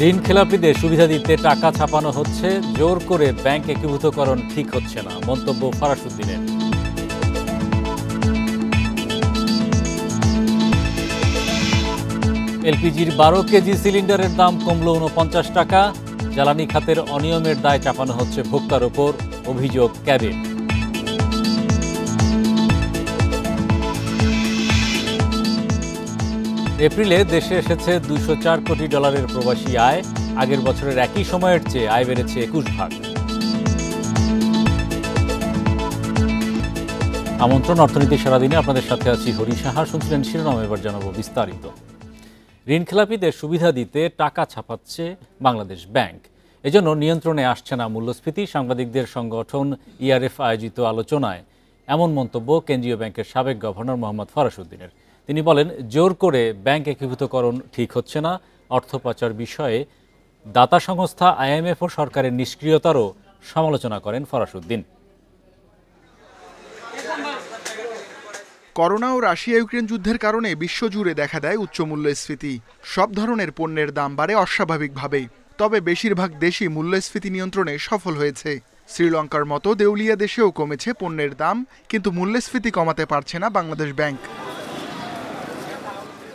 ঋণ খেলাপিদের সুবিধা দিতে টাকা ছাপানো হচ্ছে, জোর করে ব্যাংক একীভূতকরণ ঠিক হচ্ছে না, মন্তব্য ফরাসুদ্দিনের। এলপিজির বারো কেজি সিলিন্ডারের দাম কমল উনপঞ্চাশ টাকা, জ্বালানি খাতের অনিয়মের দায় চাপানো হচ্ছে ভোক্তার ওপর, অভিযোগ ক্যাবিন। এপ্রিলে দেশে এসেছে দুশো চার কোটি ডলারের প্রবাসী আয়। আগের বছরের একই সময়ের চেয়ে আয় বেড়েছে একুশ ভাগ। আমন্ত্রণ অর্থনীতি সারাদিনে। আপনাদের সাথে আছি হরি সাহা। শুনছিলেন শিরোনাম, এবার জানাব বিস্তারিত। ঋণ খেলাপিদের সুবিধা দিতে টাকা ছাপাচ্ছে বাংলাদেশ ব্যাংক। এজন্য নিয়ন্ত্রণে আসছে না মূল্যস্ফীতি। সাংবাদিকদের সংগঠন ইআরএফ আয়োজিত আলোচনায় এমন মন্তব্য কেন্দ্রীয় ব্যাংকের সাবেক গভর্নর মোহাম্মদ ফরাসুদ্দিনের। তিনি বলেন, জোর করে ব্যাংক একীভূতকরণ ঠিক হচ্ছে না। অর্থ পাচার বিষয়ে দাতা সংস্থা আইএমএফ ও সরকারের নিষ্ক্রিয়তারও সমালোচনা করেন ফরাসুদ্দিন। করোনা ও রাশিয়া ইউক্রেন যুদ্ধের কারণে বিশ্বজুড়ে দেখা দেয় উচ্চ মূল্যস্ফীতি সব ধরনের পণ্যের দাম বাড়ে অস্বাভাবিকভাবে। তবে বেশিরভাগ দেশই মূল্যস্ফীতি নিয়ন্ত্রণে সফল হয়েছে। শ্রীলঙ্কার মতো দেউলিয়া দেশেও কমেছে পণ্যের দাম, কিন্তু মূল্যস্ফীতি কমাতে পারছে না বাংলাদেশ ব্যাংক।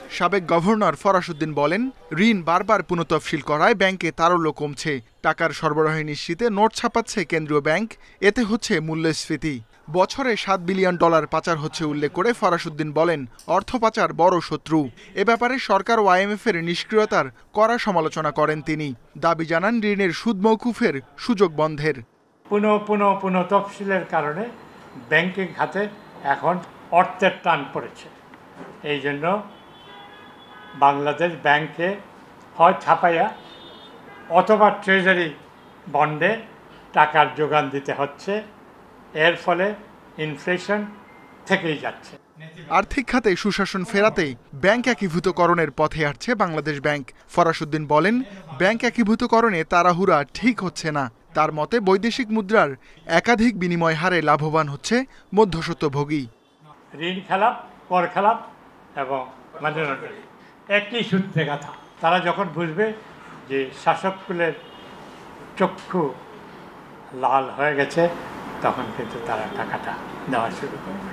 সাবেক গভর্নর ফরাসুদ্দিন বলেন, ঋণ বারবার পুনঃতফসিল করায় ব্যাংকে তারল্য কমছে। টাকার সরবরাহে নিশ্চিতে নোট ছাপাচ্ছে কেন্দ্রীয় ব্যাংক। এতে হচ্ছে মূল্যস্ফীতি। বছরে সাত বিলিয়ন ডলার পাচার হচ্ছে উল্লেখ করে ফরাসুদ্দিন বলেন, অর্থ পাচার বড় শত্রু। এ ব্যাপারে সরকার ও নিষ্ক্রিয়তার কড়া সমালোচনা করেন তিনি। দাবি জানান, ঋণের সুদ মৌকুফের সুযোগ বন্ধের। পুনঃ পুনঃ পুনঃ তফসিলের কারণে ব্যাংকিং খাতে এখন অর্থের টান পড়েছে। এই জন্য বাংলাদেশ ব্যাংকে হয় ছাপাইয়া অথবা ট্রেজারি বন্ডে টাকার যোগান দিতে হচ্ছে। এর ফলে ইনফ্লেশন থেকেই যাচ্ছে। আর্থিক খাতে সুশাসন ফেরাতে ব্যাংক একীভূতকরণের পথে হাঁটছে বাংলাদেশ ব্যাংক। ফরাসুদ্দিন বলেন ব্যাংক একীভূতকরণে তাড়াহুড়া ঠিক হচ্ছে না। তার মতে বৈদেশিক মুদ্রার একাধিক বিনিময় হারে লাভবান হচ্ছে মধ্যস্বত্বভোগী। ঋণ খেলাপ কর খেলাপ এবং মানি একই সূত্রে গাথা তারা যখন বুঝবে যে শাসককুলের চক্ষু লাল হয়ে গেছে তখন কিন্তু তারা টাকাটা দেওয়া শুরু করবে।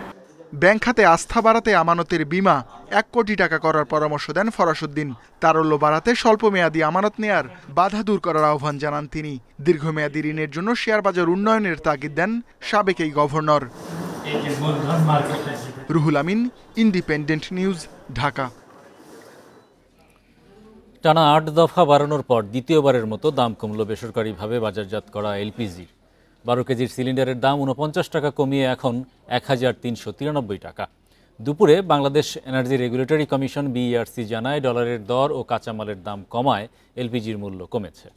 ব্যাংক খাতে আস্থা বাড়াতে আমানতের বিমা এক কোটি টাকা করার পরামর্শ দেন ফরাসুদ্দিন। তারল্য বাড়াতে স্বল্পমেয়াদী আমানত নেয়ার বাধা দূর করার আহ্বান জানান তিনি। দীর্ঘমেয়াদী ঋণের জন্য শেয়ার বাজার উন্নয়নের তাগিদ দেন সাবেক এই governor. Ruhul Amin Independent News Dhaka. টানা আট দফা বাড়ানোর পর দ্বিতীয়বারের মতো দাম কমল বেসরকারিভাবে বাজারজাত করা এলপিজির। বারো কেজির সিলিন্ডারের দাম উনপঞ্চাশ টাকা কমিয়ে এখন এক হাজার তিনশো তিরানব্বই টাকা। দুপুরে Bangladesh Energy Regulatory Commission BERC জানায়, ডলারের দর ও কাঁচামালের দাম কমায়, এলপিজির মূল্য কমেছে।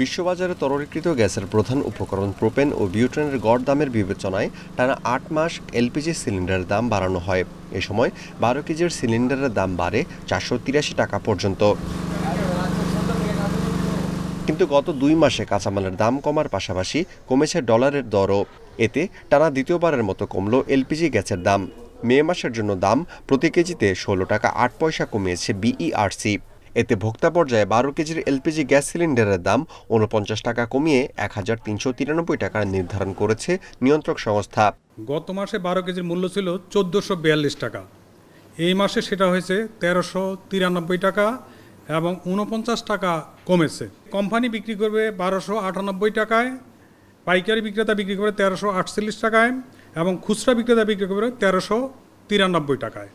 বিশ্ববাজারে তরলীকৃত গ্যাসের প্রধান উপকরণ প্রোপেন ও বিউটেনের গড় দামের বিবেচনায় টানা আট মাস এলপিজি সিলিন্ডারের দাম বাড়ানো হয়। এ সময় বারো কেজির সিলিন্ডারের দাম বাড়ে চারশো তিরাশি টাকা পর্যন্ত। কিন্তু গত দুই মাসে কাঁচামালের দাম কমার পাশাপাশি কমেছে ডলারের দরও। এতে টানা দ্বিতীয়বারের মতো কমল এলপিজি গ্যাসের দাম। মে মাসের জন্য দাম প্রতি কেজিতে ষোলো টাকা আট পয়সা কমিয়েছে বিইআরসি। এতে ভোক্তা পর্যায়ে বারো কেজির এলপিজি গ্যাস সিলিন্ডারের দাম উনপঞ্চাশ টাকা কমিয়ে এক হাজার তিনশো তিরানব্বই টাকা নির্ধারণ করেছে নিয়ন্ত্রক সংস্থা। গত মাসে বারো কেজির মূল্য ছিল চোদ্দোশো বিয়াল্লিশ টাকা। এই মাসে সেটা হয়েছে তেরোশো তিরানব্বই টাকা এবং উনপঞ্চাশ টাকা কমেছে। কোম্পানি বিক্রি করবে বারোশো আটানব্বই টাকায়, পাইকারি বিক্রেতা বিক্রি করবে তেরোশো আটচল্লিশ টাকায় এবং খুচরা বিক্রেতা বিক্রি করবে তেরোশো তিরানব্বই টাকায়।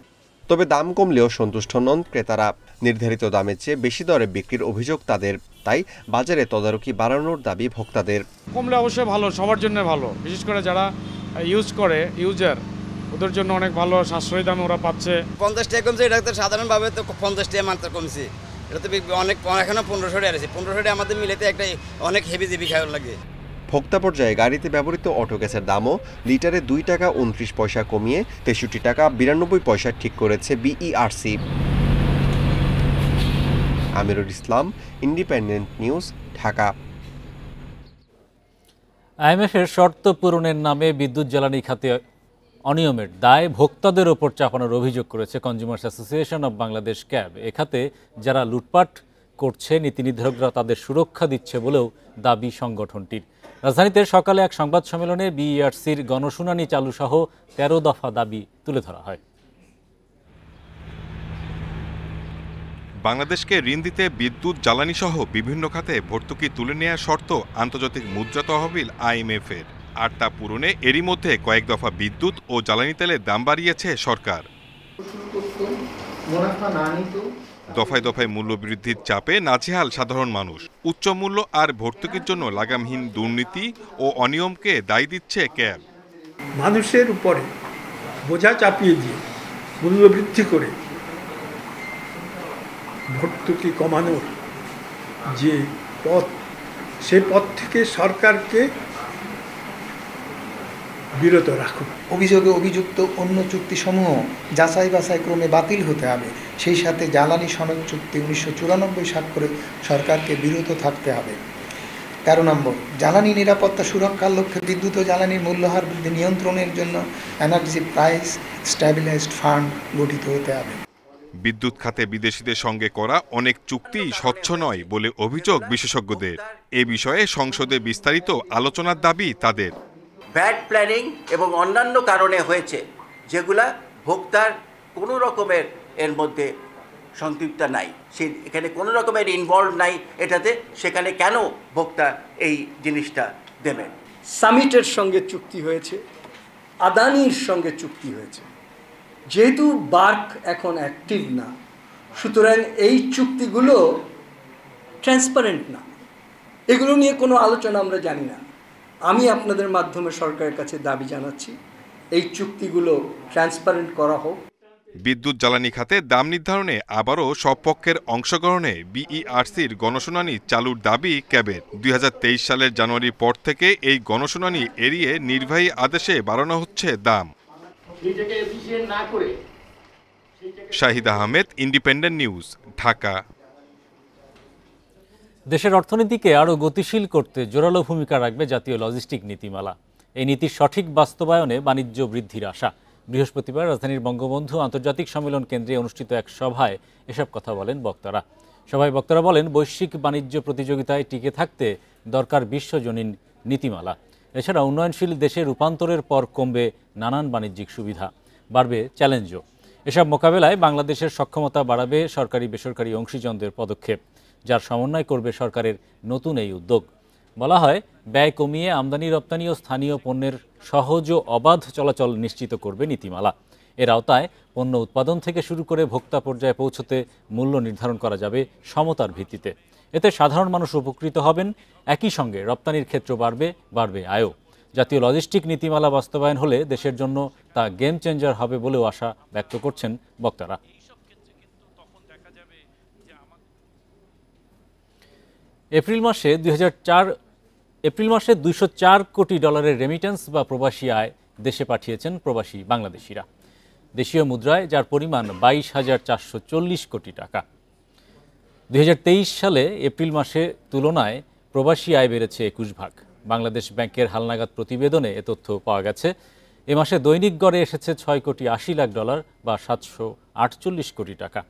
তবে দাম কমলেও সন্তুষ্ট নন ক্রেতারা। নির্ধারিত দামের চেয়ে বেশি দরে বিক্রির অভিযোগ তাদের তাই বাজারে তদারকি বাড়ানোর দাবি ভোক্তাদের। কমলে অবশ্যই ভালো সবার জন্য ভালো। বিশেষ করে যারা ইউজ করে ইউজার ওদের জন্য অনেক ভালো সাশ্রয়ী দামে ওরা পাচ্ছে। পঞ্চাশ টাকা কমছে এটা তো সাধারণভাবে তো পঞ্চাশ টাকা মাত্রা কমছে। এটা তো অনেক এখনও পনেরোশো টাকা আছে পনেরোশো টাকা আমাদের মিলেতে একটা অনেক হেভি জিবি খাওয়ার লাগে। ভোক্তা পর্যায়ে গাড়িতে ব্যবহৃত অটো গ্যাসের দামও লিটারে দুই টাকা উনত্রিশ পয়সা কমিয়ে তেষট্টি টাকা বিরানব্বই পয়সা ঠিক করেছে BERC Amirul Islam Independent News Dhaka. আইএমএফের শর্ত পূরণের নামে বিদ্যুৎ জ্বালানি খাতে অনিয়মের দায় ভোক্তাদের ওপর চাপানোর অভিযোগ করেছে Consumers Association of Bangladesh CAB এখাতে যারা লুটপাট করছে, নীতি নির্ধারকরা তাদের সুরক্ষা দিচ্ছে বলেও দাবি সংগঠনটির। রাজধানীতে সকালে এক সংবাদ সম্মেলনে বিইআরসির গণশুনানি চালু সহ তেরো দফা দাবি তুলে ধরা হয়। বাংলাদেশকে ঋণ দিতে বিদ্যুৎ জ্বালানি সহ বিভিন্ন খাতে ভর্তুকি তুলে নেওয়ার শর্ত আন্তর্জাতিক মুদ্রা তহবিল আইএমএফ এর আর তা পূরণে এরই মধ্যে কয়েক দফা বিদ্যুৎ ও জ্বালানি তেলের দাম বাড়িয়েছে সরকার। দফায় দফায় মূল্য বৃদ্ধির চাপে নাজেহাল সাধারণ মানুষ। উচ্চ মূল্য আর ভর্তুকির জন্য লাগামহীন দুর্নীতি ও অনিয়মকে দায়ী দিচ্ছে ক্যাব। মানুষের উপরে বোঝা চাপিয়ে দিয়ে মূল্য বৃদ্ধি করে ভর্তুকি কমানোর যে পথ, সে পথ থেকে সরকারকে বিরত রাখুন। অভিযোগে অভিযুক্ত অন্য চুক্তিসমূহ যাচাই বাছাই ক্রমে বাতিল হতে হবে। সেই সাথে জ্বালানি সনদ চুক্তি উনিশশো চুরানব্বই স্বাক্ষরে সরকারকে বিরত থাকতে হবে। তেরো নম্বর জ্বালানি নিরাপত্তা সুরক্ষার লক্ষ্যে বিদ্যুৎ ও জ্বালানির মূল্যহার বৃদ্ধি নিয়ন্ত্রণের জন্য এনার্জি প্রাইস স্ট্যাবিলাইজড ফান্ড গঠিত হতে হবে। বিদ্যুৎ খাতে বিদেশিদের সঙ্গে করা অনেক চুক্তি স্বচ্ছ নয় বলে অভিযোগ বিশেষজ্ঞদের। এ বিষয়ে সংসদে বিস্তারিত আলোচনার দাবি তাদের। ব্যাড প্ল্যানিং এবং অন্যান্য কারণে হয়েছে, যেগুলা ভোক্তার কোনো রকমের এর মধ্যে সংযুক্ত নাই। সে এখানে কোনো রকমের ইনভলভ নাই, এটাতে সেখানে কেন ভোক্তা এই জিনিসটা দেবেন সামিটের সঙ্গে চুক্তি হয়েছে, আদানির সঙ্গে চুক্তি হয়েছে। যেহেতু বার্ক এখন অ্যাক্টিভ না, সুতরাং এই চুক্তিগুলো ট্রান্সপারেন্ট না। এগুলো নিয়ে কোনো আলোচনা আমরা জানি না। আমি আপনাদের মাধ্যমে সরকারের কাছে দাবি জানাচ্ছি এই চুক্তিগুলো ট্রান্সপারেন্ট করা হোক। বিদ্যুৎ জ্বালানি খাতে দাম নির্ধারণে আবারও সব পক্ষের অংশগ্রহণে বিইআরসির গণশুনানি চালুর দাবি ক্যাবের। দুই হাজার তেইশ সালের জানুয়ারির পর থেকে এই গণশুনানি এড়িয়ে নির্বাহী আদেশে বাড়ানো হচ্ছে দাম। Shahid Ahmed Independent News Dhaka. দেশের অর্থনীতিকে আরও গতিশীল করতে জোরালো ভূমিকা রাখবে জাতীয় লজিস্টিক নীতিমালা। এই নীতির সঠিক বাস্তবায়নে বাণিজ্য বৃদ্ধির আশা। বৃহস্পতিবার রাজধানীর বঙ্গবন্ধু আন্তর্জাতিক সম্মেলন কেন্দ্রে অনুষ্ঠিত এক সভায় এসব কথা বলেন বক্তারা। সভায় বক্তারা বলেন, বৈশ্বিক বাণিজ্য প্রতিযোগিতায় টিকে থাকতে দরকার বিশ্বজনীন নীতিমালা। এছাড়া উন্নয়নশীল দেশে রূপান্তরের পর কমবে নানান বাণিজ্যিক সুবিধা। বাড়বে চ্যালেঞ্জও। এসব মোকাবেলায় বাংলাদেশের সক্ষমতা বাড়াবে সরকারি বেসরকারি অংশীজনদের পদক্ষেপ। যার সমন্বয় করবে সরকারের নতুন এই উদ্যোগ। বলা হয়, ব্যয় কমিয়ে আমদানি, রপ্তানি ও স্থানীয় পণ্যের সহজ ও অবাধ চলাচল নিশ্চিত করবে নীতিমালা। এর আওতায় পণ্য উৎপাদন থেকে শুরু করে ভোক্তা পর্যায়ে পৌঁছতে মূল্য নির্ধারণ করা যাবে সমতার ভিত্তিতে। এতে সাধারণ মানুষ উপকৃত হবেন, একই সঙ্গে রপ্তানির ক্ষেত্র বাড়বে বাড়বে আয়ও। জাতীয় লজিস্টিক নীতিমালা বাস্তবায়ন হলে দেশের জন্য তা গেম চেঞ্জার হবে বলেও আশা ব্যক্ত করছেন বক্তারা। এপ্রিল মাসে দুই হাজার চার, এপ্রিল মাসে দুইশো চার কোটি ডলারের রেমিটেন্স বা প্রবাসী আয় দেশে পাঠিয়েছেন প্রবাসী বাংলাদেশিরা। দেশীয় মুদ্রায়, যার পরিমাণ বাইশ হাজার চারশো কোটি টাকা। দুই হাজার তেইশ সালে এপ্রিল মাসে তুলনায় প্রবাসী আয় বেড়েছে একুশ ভাগ। বাংলাদেশ ব্যাংকের হালনাগাদ প্রতিবেদনে এ তথ্য পাওয়া গেছে। এ মাসে দৈনিক গড়ে এসেছে ছয় কোটি আশি লাখ ডলার বা সাতশো আটচল্লিশ কোটি টাকা।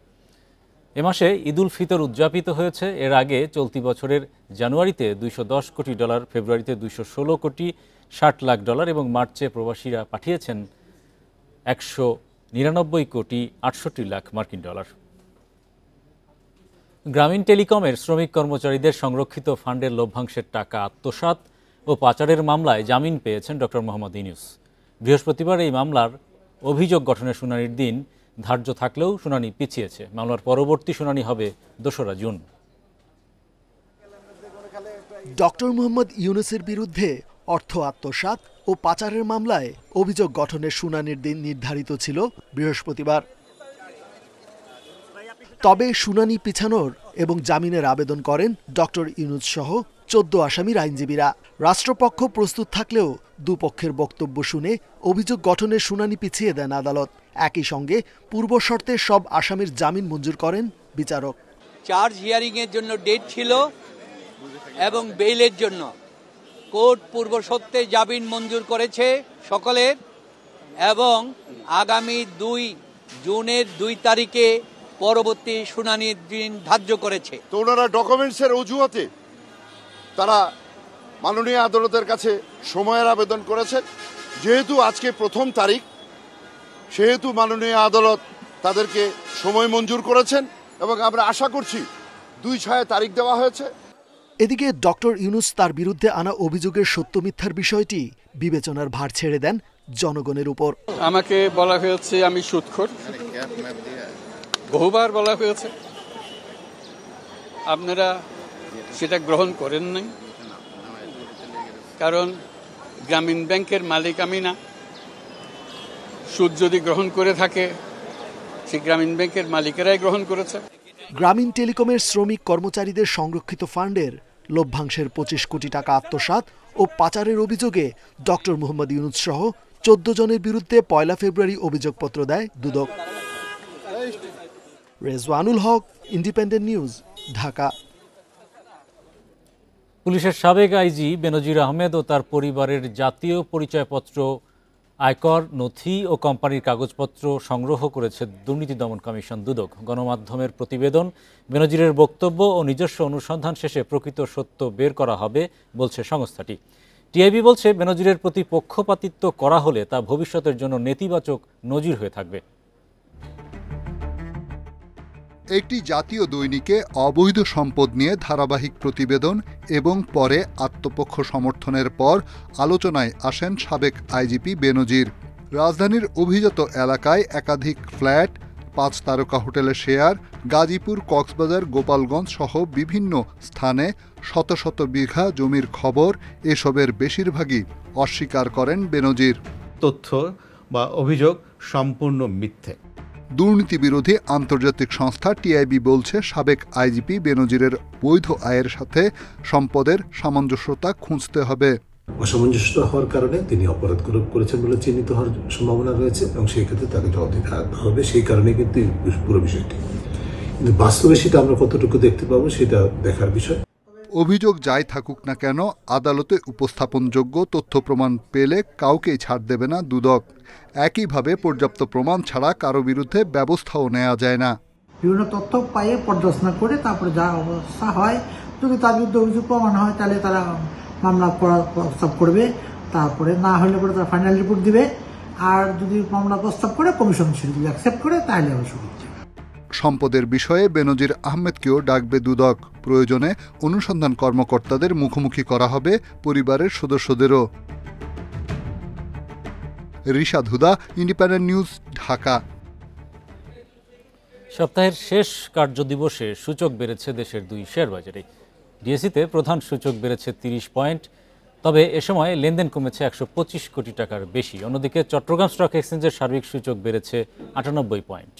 এ মাসে ঈদুল ফিতর উদযাপিত হয়েছে। এর আগে চলতি বছরের জানুয়ারিতে দুইশো দশ কোটি ডলার, ফেব্রুয়ারিতে দুইশো ষোলো কোটি ষাট লাখ ডলার এবং মার্চে প্রবাসীরা পাঠিয়েছেন একশো নিরানব্বই কোটি আটষট্টি লাখ মার্কিন ডলার। গ্রামীণ টেলিকমের শ্রমিক কর্মচারীদের সংরক্ষিত ফান্ডের লভ্যাংশের টাকা আত্মসাৎ ও পাচারের মামলায় জামিন পেয়েছেন ডক্টর মোহাম্মদ ইনিউস বৃহস্পতিবার এই মামলার অভিযোগ গঠনের শুনানির দিন ধার্য থাকলেও শুনানি পিছিয়েছে। মামলার পরবর্তী শুনানি হবে দোসরা জুন। ডক্টর মোহাম্মদ ইউনুসের বিরুদ্ধে অর্থ আত্মসাৎ ও পাচারের মামলায় অভিযোগ গঠনের শুনানির দিন নির্ধারিত ছিল বৃহস্পতিবার। তবে শুনানি পিছানোর এবং জামিনের আবেদন করেন ডক্টর ইউনুস সহ চোদ্দ আসামির আইনজীবীরা। রাষ্ট্রপক্ষ প্রস্তুত থাকলেও দুপক্ষের বক্তব্য শুনে অভিযোগ গঠনের শুনানি পিছিয়ে দেন আদালত। একই সঙ্গে পূর্ব শর্তে সব আসামির জামিন মঞ্জুর করেন বিচারক। চার্জ হিয়ারিংয়ের জন্য ডেট ছিল এবং বেইলের জন্য। কোর্ট পূর্ব সত্ত্বে জামিন মঞ্জুর করেছে সকলের এবং আগামী দুই জুনের দুই তারিখে পরবর্তী শুনানির দিন ধার্য করেছে। তো ওনারা ডকুমেন্টসের অজুহাতে তারা মাননীয় আদালতের কাছে সময়ের আবেদন করেছেন। যেহেতু আজকে প্রথম তারিখ সেহেতু মাননীয় আদালত তাদেরকে সময় মঞ্জুর করেছেন এবং আমরা আশা করছি দুই ছয় তারিখ দেওয়া হয়েছে। এদিকে ডক্টর ইউনুস তার বিরুদ্ধে আনা অভিযোগের সত্য মিথ্যার বিষয়টি বিবেচনার ভার ছেড়ে দেন জনগণের উপর। আমাকে বলা হয়েছে আমি সুৎখর। বহুবার বলা হয়েছে। আপনারা সেটা গ্রহণ করেন নাই। কারণ গ্রামীণ ব্যাংকের মালিক আমি না। সুদ যদি গ্রহণ করে থাকে সে গ্রামীণ ব্যাংকের মালিকেরাই গ্রহণ করেছে। গ্রামীণ টেলিকমের শ্রমিক কর্মচারীদের সংরক্ষিত ফান্ডের লভ্যাংশের পঁচিশ কোটি টাকা আত্মসাৎ ও পাচারের অভিযোগে ডক্টর মোহাম্মদ ইউনুস সহ চোদ্দ জনের বিরুদ্ধে পয়লা ফেব্রুয়ারি অভিযোগপত্র দেয় দুদক। Rezwanul Haque, Independent News, Dhaka. পুলিশের সাবেক আইজি বেনজির আহমেদ ও তার পরিবারের জাতীয় পরিচয়পত্র, আয়কর, নথি ও কোম্পানির কাগজপত্র সংগ্রহ করেছে দুর্নীতি দমন কমিশন দুদক। গণমাধ্যমের প্রতিবেদন, বেনজিরের বক্তব্য ও নিজস্ব অনুসন্ধান শেষে প্রকৃত সত্য বের করা হবে বলছে সংস্থাটি। টিআইবি বলছে, বেনজিরের প্রতি পক্ষপাতিত্ব করা হলে তা ভবিষ্যতের জন্য নেতিবাচক নজির হয়ে থাকবে। একটি জাতীয় দৈনিকে অবৈধ সম্পদ নিয়ে ধারাবাহিক প্রতিবেদন এবং পরে আত্মপক্ষ সমর্থনের পর আলোচনায় আসেন সাবেক আইজিপি বেনজির। রাজধানীর অভিজাত এলাকায় একাধিক ফ্ল্যাট, পাঁচ তারকা হোটেলের শেয়ার, গাজীপুর, কক্সবাজার, গোপালগঞ্জ সহ বিভিন্ন স্থানে শত শত বিঘা জমির খবর এসবের বেশিরভাগই অস্বীকার করেন বেনজির। তথ্য বা অভিযোগ সম্পূর্ণ মিথ্যে। দুর্নীতি বিরোধী আন্তর্জাতিক সংস্থা টিআইবি বলছে, সাবেক আইজিপি বেনজিরের বৈধ আয়ের সাথে সম্পদের সামঞ্জস্যতা খুঁজতে হবে। অসামঞ্জস্য হওয়ার কারণে তিনি অপরাধ করেছেন বলে চিহ্নিত হওয়ার সম্ভাবনা রয়েছে এবং সেই ক্ষেত্রে তাকে জবাবদিহিতে আনতে হবে। সেই কারণে কিন্তু পুরো বিষয়টি। কিন্তু বাস্তবে সেটা আমরা কতটুকু দেখতে পাবো সেটা দেখার বিষয়। অভিযোগ যাই থাকুক না কেন, আদালতে উপস্থাপনযোগ্য তথ্য প্রমাণ পেলে কাউকেই ছাড় দেবে না দুদক। একইভাবে পর্যাপ্ত প্রমাণ ছাড়া কারও বিরুদ্ধে ব্যবস্থাও নেওয়া যায় না। বিভিন্ন তথ্য পাইয়ে পর্যালোচনা করে তারপরে যা অবস্থা হয়, যদি তার বিরুদ্ধে অভিযোগ প্রমাণ হয়, তাহলে তারা মামলা প্রস্তাব করবে, তারপরে না হলে পরে তারা ফাইনাল রিপোর্ট দিবে। আর যদি মামলা প্রস্তাব করে কমিশন যদি অ্যাকসেপ্ট করে, তাহলে শুরু সম্পদের বিষয়ে বেনজির আহমেদকেও ডাকবে দুদক। প্রয়োজনে অনুসন্ধান কর্মকর্তাদের মুখোমুখি করা হবে পরিবারের সদস্যদেরও। Rishad Huda, Independent News, Dhaka. সপ্তাহের শেষ কার্যদিবসে সূচক বেড়েছে দেশের দুই শেয়ার বাজারে। ডিএসিতে প্রধান সূচক বেড়েছে তিরিশ পয়েন্ট, তবে এ সময় লেনদেন কমেছে একশো পঁচিশ কোটি টাকার বেশি। অন্যদিকে চট্টগ্রাম স্টক এক্সচেঞ্জের সার্বিক সূচক বেড়েছে আটানব্বই পয়েন্ট।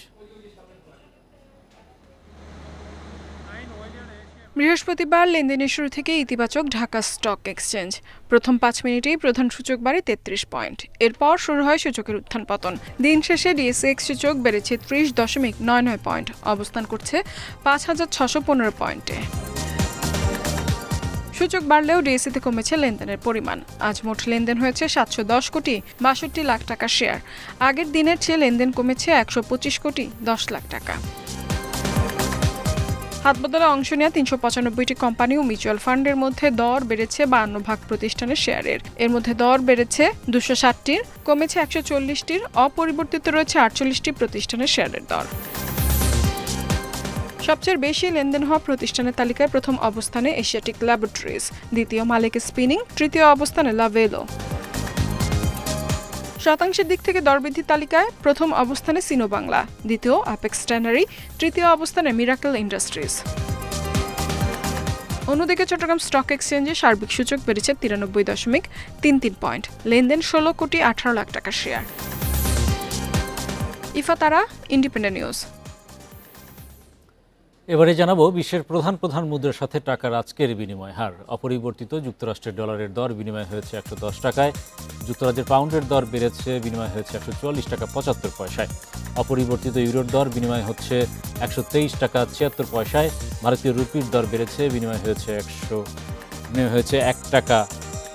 বৃহস্পতিবার লেনদেনের শুরু থেকে ইতিবাচক ঢাকা স্টক এক্সচেঞ্জ। প্রথম পাঁচ মিনিটেই প্রধান সূচক বাড়ে তেত্রিশ পয়েন্ট। এরপর শুরু হয় সূচকের উত্থান পতন। দিন শেষে ডিএসএক্স সূচক বেড়েছে ত্রিশ দশমিক নয় নয় পয়েন্ট। অবস্থান করছে পাঁচ হাজার ছশো পনেরো পয়েন্টে। সূচক বাড়লেও ডিএসিতে কমেছে লেনদেনের পরিমাণ। আজ মোট লেনদেন হয়েছে সাতশো দশ কোটি বাষট্টি লাখ টাকা শেয়ার। আগের দিনের চেয়ে লেনদেন কমেছে একশো পঁচিশ কোটি দশ লাখ টাকা। হাতবদলে অংশ নেওয়া তিনশো পঁচানব্বইটি কোম্পানি ও মিউচুয়াল ফান্ডের মধ্যে দর বেড়েছে বান্ন ভাগ প্রতিষ্ঠানের শেয়ারের। এর মধ্যে দর বেড়েছে দুশো ষাটটির, কমেছে একশো চল্লিশটির, অপরিবর্তিত রয়েছে আটচল্লিশটি প্রতিষ্ঠানের শেয়ারের দর। সবচেয়ে বেশি লেনদেন হওয়া প্রতিষ্ঠানের তালিকায় প্রথম অবস্থানে এশিয়াটিক ল্যাবরেটরিজ, দ্বিতীয় মালিক স্পিনিং, তৃতীয় অবস্থানে লাভেলো। শতাংশের দিক থেকে দরবৃদ্ধি তালিকায় প্রথম অবস্থানে সিনো বাংলা দ্বিতীয় আপেক্স ট্যানারি তৃতীয় অবস্থানে মিরাকেল ইন্ডাস্ট্রিজ অন্যদিকে চট্টগ্রাম স্টক এক্সচেঞ্জে সার্বিক সূচক বেড়েছে তিরানব্বই দশমিক তিন তিন পয়েন্ট। লেনদেন ষোলো কোটি আঠারো লাখ টাকা শেয়ার। ইফা তারা ইন্ডিপেন্ডেন্ট নিউজ এবারে জানাব, বিশ্বের প্রধান প্রধান মুদ্রার সাথে টাকার আজকের বিনিময় হার। অপরিবর্তিত যুক্তরাষ্ট্রের ডলারের দর বিনিময় হয়েছে একশো দশ টাকায়। যুক্তরাজ্যের পাউন্ডের দর বেড়েছে, বিনিময় হয়েছে একশো চুয়াল্লিশ টাকা পঁচাত্তর পয়সায়। অপরিবর্তিত ইউরোর দর বিনিময় হচ্ছে একশো তেইশ টাকা ছিয়াত্তর পয়সায়। ভারতীয় রুপির দর বেড়েছে, বিনিময় হয়েছে একশো, বিনিময় হয়েছে এক টাকা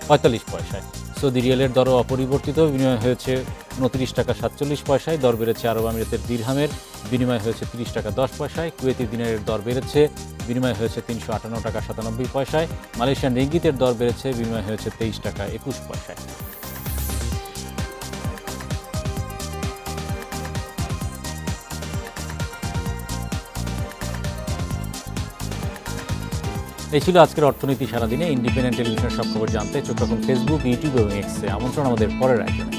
পঁয়তাল্লিশ পয়সায়। সৌদি রিয়েলের দরও অপরিবর্তিত, বিনিময় হয়েছে উনত্রিশ টাকা সাতচল্লিশ পয়সায়, দর বেড়েছে আরব আমিরাতের দিরহামের, বিনিময় হয়েছে তিরিশ টাকা দশ পয়সায়, কুয়েতি দিনের দর বেড়েছে, বিনিময় হয়েছে তিনশো আটান্ন টাকা সাতানব্বই পয়সায়, মালয়েশিয়ান রিঙ্গিতের দর বেড়েছে, বিনিময় হয়েছে তেইশ টাকা একুশ পয়সায়। এই ছিল আজকের অর্থনীতি সারাদিনে। ইন্ডিপেন্ডেন্ট টেলিভিশনের সব খবর জানতে চোখ রাখুন ফেসবুক ইউটিউব এবং এক্সে আমন্ত্রণ আমাদের পরের আয়োজনে।